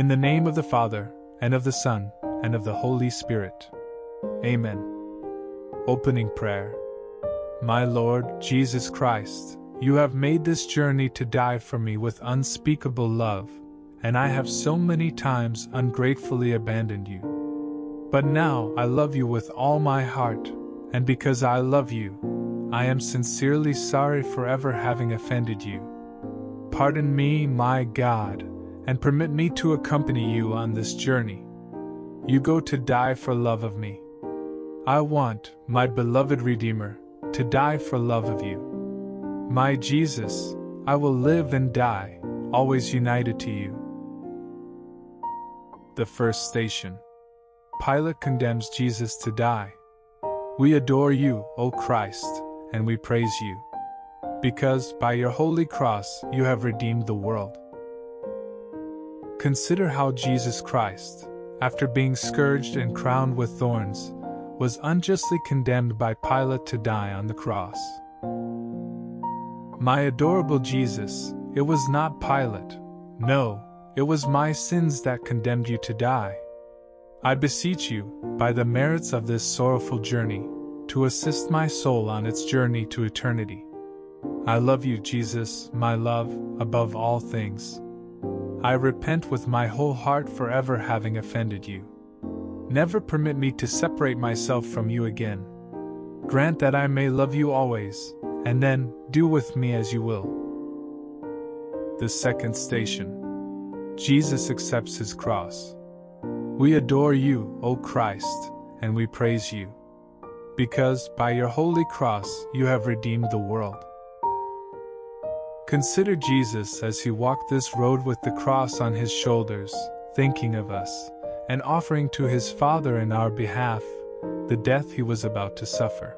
In the name of the Father, and of the Son, and of the Holy Spirit. Amen. Opening Prayer My Lord Jesus Christ, you have made this journey to die for me with unspeakable love, and I have so many times ungratefully abandoned you. But now I love you with all my heart, and because I love you, I am sincerely sorry for ever having offended you. Pardon me, my God and permit me to accompany you on this journey. You go to die for love of me. I want, my beloved Redeemer, to die for love of you. My Jesus, I will live and die, always united to you. The first station Pilate condemns Jesus to die. We adore you, O Christ, and we praise you. Because, by your holy cross, you have redeemed the world. Consider how Jesus Christ, after being scourged and crowned with thorns, was unjustly condemned by Pilate to die on the cross. My adorable Jesus, it was not Pilate, no, it was my sins that condemned you to die. I beseech you, by the merits of this sorrowful journey, to assist my soul on its journey to eternity. I love you, Jesus, my love, above all things. I repent with my whole heart for ever having offended you. Never permit me to separate myself from you again. Grant that I may love you always, and then do with me as you will. The second station Jesus accepts his cross. We adore you, O Christ, and we praise you. Because, by your holy cross, you have redeemed the world. Consider Jesus as he walked this road with the cross on his shoulders, thinking of us, and offering to his Father in our behalf the death he was about to suffer.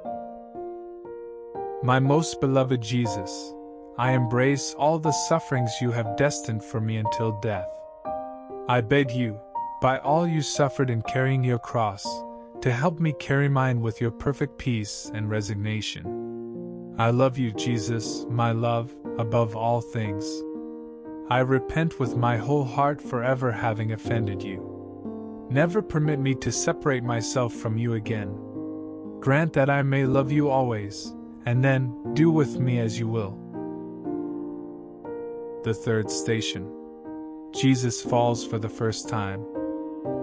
My most beloved Jesus, I embrace all the sufferings you have destined for me until death. I beg you, by all you suffered in carrying your cross, to help me carry mine with your perfect peace and resignation. I love you, Jesus, my love, above all things. I repent with my whole heart for ever having offended you. Never permit me to separate myself from you again. Grant that I may love you always, and then do with me as you will. The third station Jesus falls for the first time.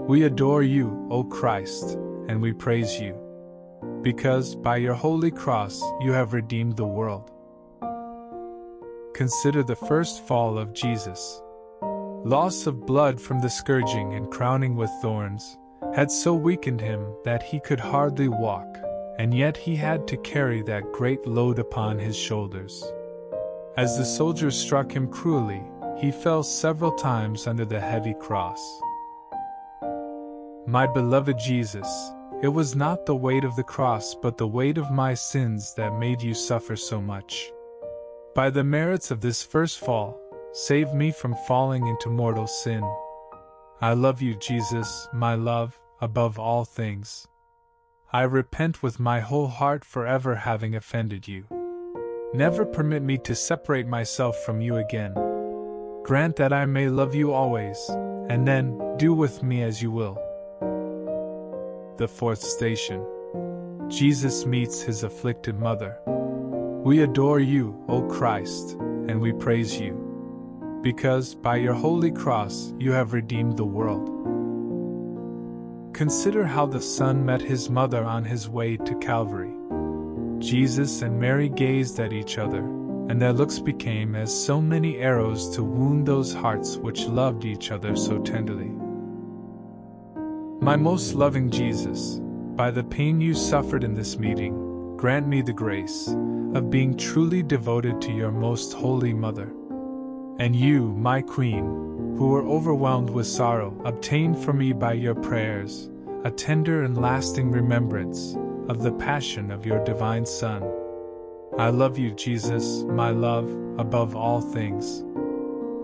We adore you, O Christ, and we praise you. Because, by your holy cross, you have redeemed the world. Consider the first fall of Jesus. Loss of blood from the scourging and crowning with thorns had so weakened him that he could hardly walk, and yet he had to carry that great load upon his shoulders. As the soldiers struck him cruelly, he fell several times under the heavy cross. My beloved Jesus, it was not the weight of the cross but the weight of my sins that made you suffer so much. By the merits of this first fall, save me from falling into mortal sin. I love you, Jesus, my love, above all things. I repent with my whole heart for ever having offended you. Never permit me to separate myself from you again. Grant that I may love you always, and then do with me as you will. The fourth station Jesus meets his afflicted mother. We adore you, O Christ, and we praise you. Because, by your holy cross, you have redeemed the world. Consider how the Son met his mother on his way to Calvary. Jesus and Mary gazed at each other, and their looks became as so many arrows to wound those hearts which loved each other so tenderly. My most loving Jesus, by the pain you suffered in this meeting, grant me the grace of being truly devoted to your most holy mother. And you, my queen, who were overwhelmed with sorrow, obtain for me by your prayers a tender and lasting remembrance of the passion of your divine Son. I love you, Jesus, my love, above all things.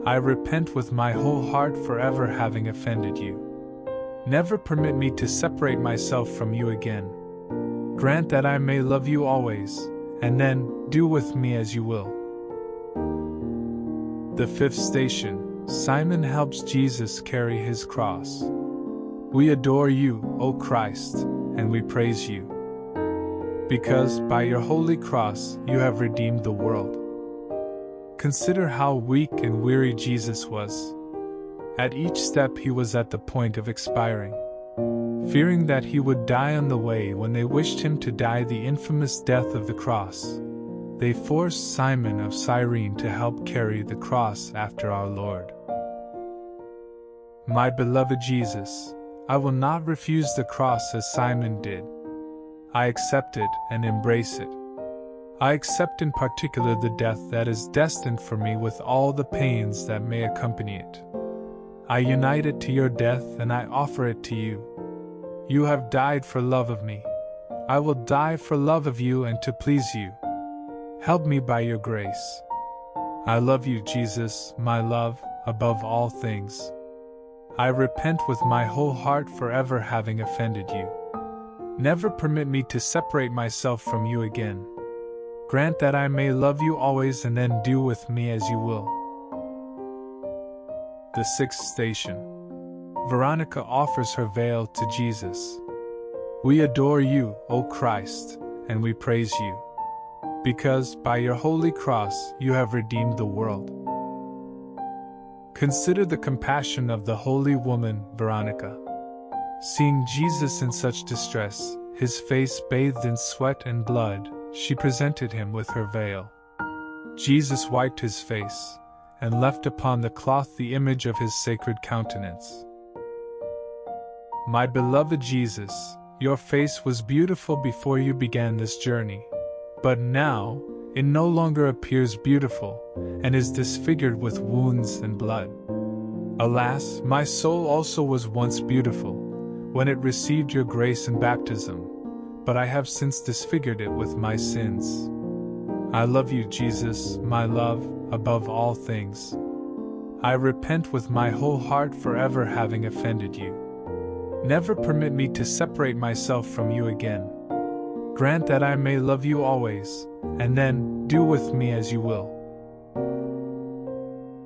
I repent with my whole heart for ever having offended you. Never permit me to separate myself from you again. Grant that I may love you always and then do with me as you will. The fifth station Simon helps Jesus carry his cross. We adore you, O Christ, and we praise you. Because by your holy cross you have redeemed the world. Consider how weak and weary Jesus was. At each step he was at the point of expiring. Fearing that he would die on the way when they wished him to die the infamous death of the cross, they forced Simon of Cyrene to help carry the cross after our Lord. My beloved Jesus, I will not refuse the cross as Simon did. I accept it and embrace it. I accept in particular the death that is destined for me with all the pains that may accompany it. I unite it to your death and I offer it to you. You have died for love of me. I will die for love of you and to please you. Help me by your grace. I love you, Jesus, my love, above all things. I repent with my whole heart for ever having offended you. Never permit me to separate myself from you again. Grant that I may love you always and then do with me as you will. The sixth station. Veronica offers her veil to Jesus. We adore you, O Christ, and we praise you. Because, by your holy cross, you have redeemed the world. Consider the compassion of the holy woman, Veronica. Seeing Jesus in such distress, his face bathed in sweat and blood, she presented him with her veil. Jesus wiped his face, and left upon the cloth the image of his sacred countenance. My beloved Jesus, your face was beautiful before you began this journey, but now it no longer appears beautiful and is disfigured with wounds and blood. Alas, my soul also was once beautiful when it received your grace in baptism, but I have since disfigured it with my sins. I love you, Jesus, my love, above all things. I repent with my whole heart for ever having offended you. Never permit me to separate myself from you again. Grant that I may love you always, and then do with me as you will.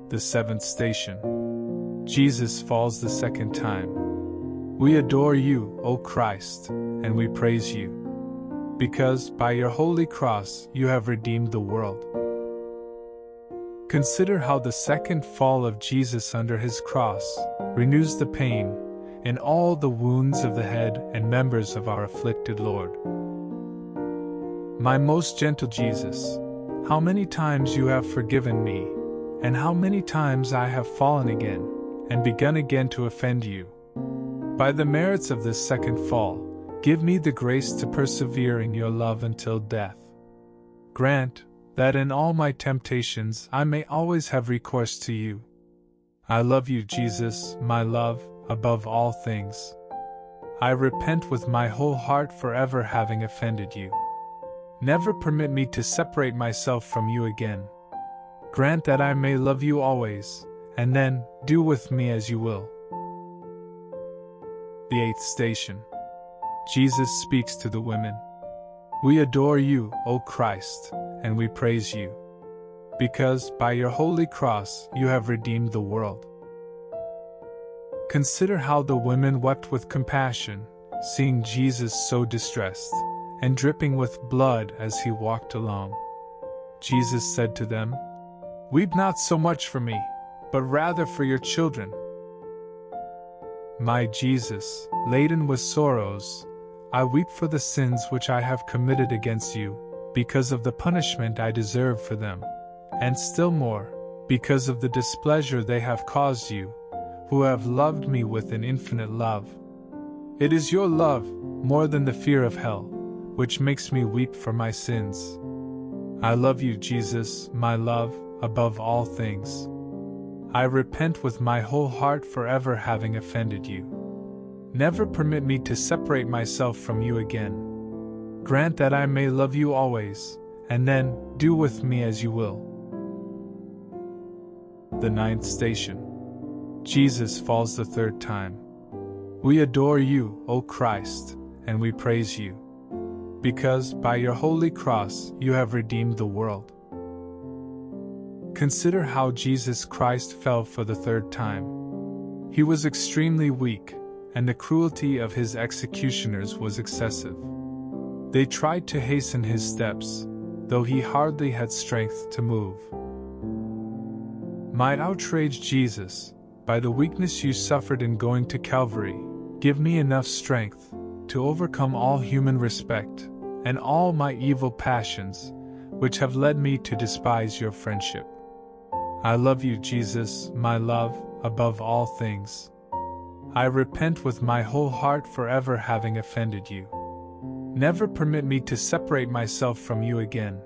The seventh station. Jesus falls the second time. We adore you, O Christ, and we praise you. Because, by your holy cross, you have redeemed the world. Consider how the second fall of Jesus under his cross renews the pain in all the wounds of the head and members of our afflicted Lord. My most gentle Jesus, how many times you have forgiven me, and how many times I have fallen again, and begun again to offend you. By the merits of this second fall, give me the grace to persevere in your love until death. Grant, that in all my temptations I may always have recourse to you. I love you, Jesus, my love, above all things. I repent with my whole heart for ever having offended you. Never permit me to separate myself from you again. Grant that I may love you always, and then do with me as you will. The eighth station Jesus speaks to the women. We adore you, O Christ, and we praise you. Because, by your holy cross, you have redeemed the world. Consider how the women wept with compassion, seeing Jesus so distressed, and dripping with blood as he walked along. Jesus said to them, Weep not so much for me, but rather for your children. My Jesus, laden with sorrows, I weep for the sins which I have committed against you because of the punishment I deserve for them, and still more, because of the displeasure they have caused you, who have loved me with an infinite love. It is your love, more than the fear of hell, which makes me weep for my sins. I love you, Jesus, my love, above all things. I repent with my whole heart for ever having offended you. Never permit me to separate myself from you again. Grant that I may love you always, and then do with me as you will. The ninth station. Jesus falls the third time. We adore you, O Christ, and we praise you. Because, by your holy cross, you have redeemed the world. Consider how Jesus Christ fell for the third time. He was extremely weak, and the cruelty of his executioners was excessive. They tried to hasten his steps, though he hardly had strength to move. Might outrage Jesus, by the weakness you suffered in going to Calvary, give me enough strength to overcome all human respect and all my evil passions, which have led me to despise your friendship. I love you, Jesus, my love, above all things. I repent with my whole heart for ever having offended you. Never permit me to separate myself from you again.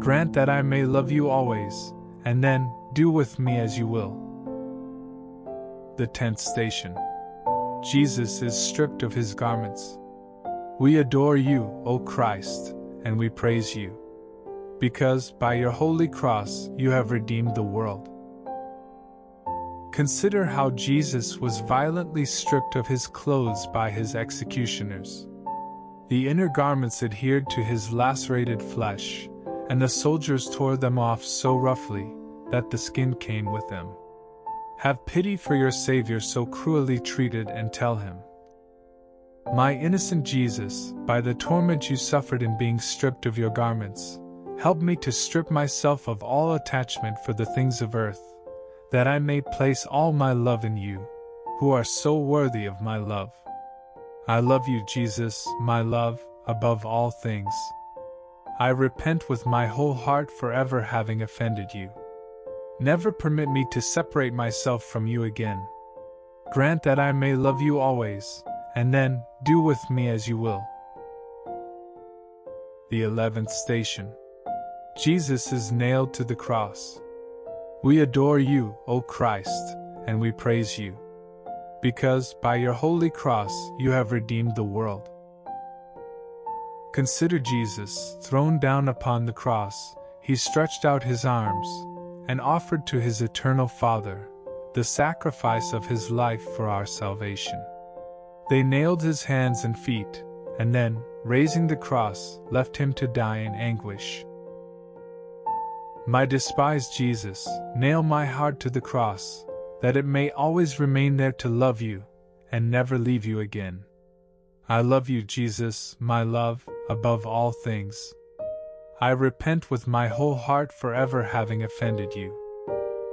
Grant that I may love you always, and then do with me as you will. The tenth station. Jesus is stripped of his garments. We adore you, O Christ, and we praise you. Because by your holy cross you have redeemed the world. Consider how Jesus was violently stripped of his clothes by his executioners. The inner garments adhered to his lacerated flesh, and the soldiers tore them off so roughly that the skin came with them. Have pity for your Savior so cruelly treated and tell him. My innocent Jesus, by the torment you suffered in being stripped of your garments, help me to strip myself of all attachment for the things of earth, that I may place all my love in you, who are so worthy of my love. I love you, Jesus, my love, above all things. I repent with my whole heart for ever having offended you. Never permit me to separate myself from you again. Grant that I may love you always, and then do with me as you will. The eleventh station Jesus is nailed to the cross. We adore you, O Christ, and we praise you because by your holy cross you have redeemed the world. Consider Jesus, thrown down upon the cross, he stretched out his arms and offered to his eternal Father the sacrifice of his life for our salvation. They nailed his hands and feet, and then, raising the cross, left him to die in anguish. My despised Jesus, nail my heart to the cross, that it may always remain there to love you and never leave you again. I love you, Jesus, my love, above all things. I repent with my whole heart for ever having offended you.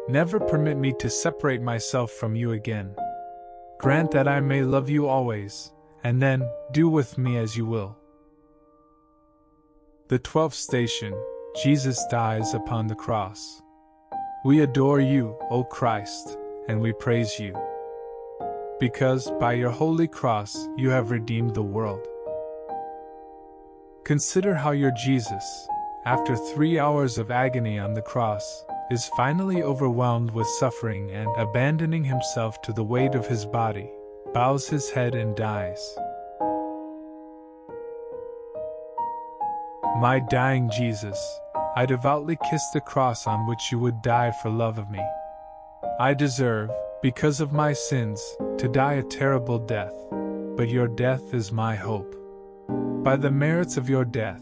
Never permit me to separate myself from you again. Grant that I may love you always, and then do with me as you will. The twelfth station Jesus dies upon the cross. We adore you, O Christ and we praise you. Because by your holy cross you have redeemed the world. Consider how your Jesus, after three hours of agony on the cross, is finally overwhelmed with suffering and, abandoning himself to the weight of his body, bows his head and dies. My dying Jesus, I devoutly kiss the cross on which you would die for love of me. I deserve, because of my sins, to die a terrible death, but your death is my hope. By the merits of your death,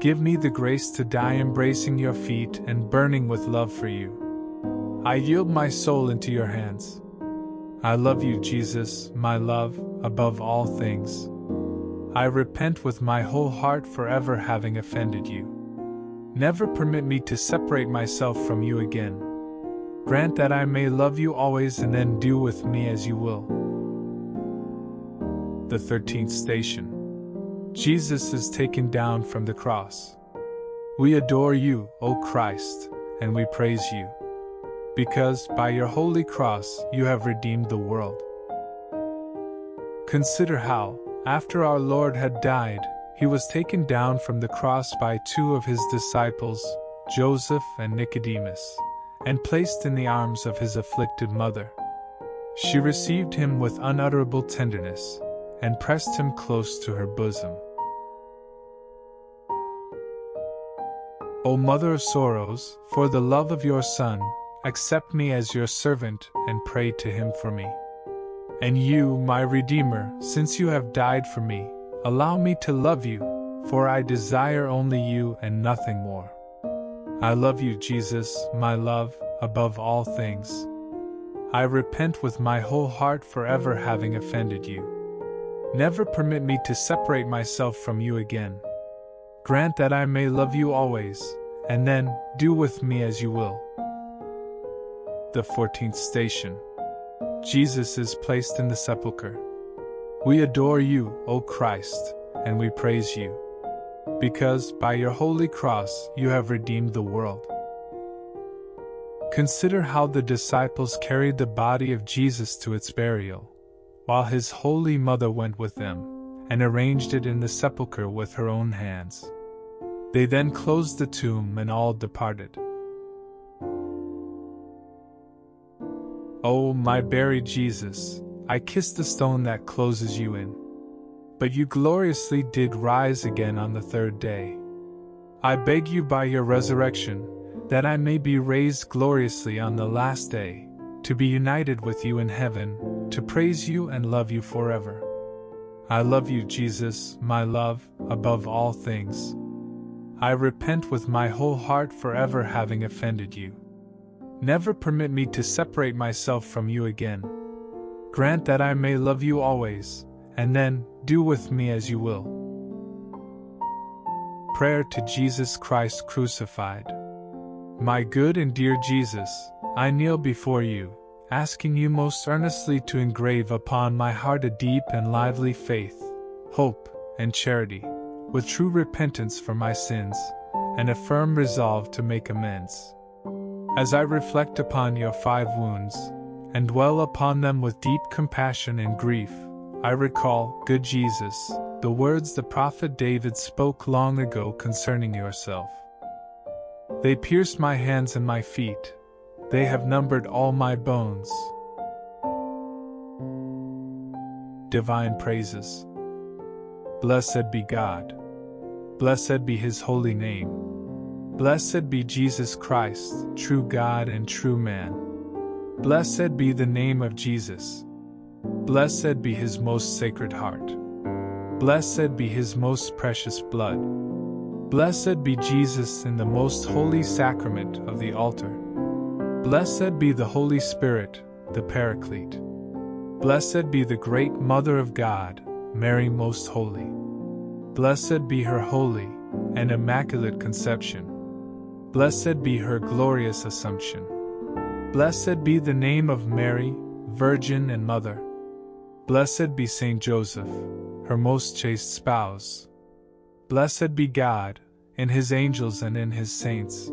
give me the grace to die embracing your feet and burning with love for you. I yield my soul into your hands. I love you, Jesus, my love, above all things. I repent with my whole heart for ever having offended you. Never permit me to separate myself from you again. Grant that I may love you always and then do with me as you will. The thirteenth station Jesus is taken down from the cross. We adore you, O Christ, and we praise you. Because by your holy cross you have redeemed the world. Consider how, after our Lord had died, he was taken down from the cross by two of his disciples, Joseph and Nicodemus and placed in the arms of his afflicted mother. She received him with unutterable tenderness and pressed him close to her bosom. O Mother of Sorrows, for the love of your Son, accept me as your servant and pray to him for me. And you, my Redeemer, since you have died for me, allow me to love you, for I desire only you and nothing more. I love you, Jesus, my love, above all things. I repent with my whole heart for ever having offended you. Never permit me to separate myself from you again. Grant that I may love you always, and then do with me as you will. The 14th station Jesus is placed in the sepulchre. We adore you, O Christ, and we praise you. Because, by your holy cross, you have redeemed the world. Consider how the disciples carried the body of Jesus to its burial, while his holy mother went with them, and arranged it in the sepulchre with her own hands. They then closed the tomb and all departed. Oh, my buried Jesus, I kiss the stone that closes you in. But you gloriously did rise again on the third day. I beg you by your resurrection, that I may be raised gloriously on the last day, to be united with you in heaven, to praise you and love you forever. I love you, Jesus, my love, above all things. I repent with my whole heart for ever having offended you. Never permit me to separate myself from you again. Grant that I may love you always, and then do with me as you will. Prayer to Jesus Christ crucified. My good and dear Jesus, I kneel before you, asking you most earnestly to engrave upon my heart a deep and lively faith, hope, and charity with true repentance for my sins, and a firm resolve to make amends. As I reflect upon your five wounds, and dwell upon them with deep compassion and grief, I recall, good Jesus, the words the prophet David spoke long ago concerning yourself. They pierced my hands and my feet, they have numbered all my bones. Divine Praises. Blessed be God. Blessed be his holy name. Blessed be Jesus Christ, true God and true man. Blessed be the name of Jesus. Blessed be his most sacred heart. Blessed be his most precious blood. Blessed be Jesus in the most holy sacrament of the altar. Blessed be the Holy Spirit, the Paraclete. Blessed be the great Mother of God, Mary Most Holy. Blessed be her holy and immaculate conception. Blessed be her glorious assumption. Blessed be the name of Mary, Virgin and Mother. Blessed be Saint Joseph, her most chaste spouse. Blessed be God, in his angels and in his saints.